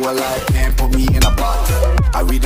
do a life and put me in a box. I read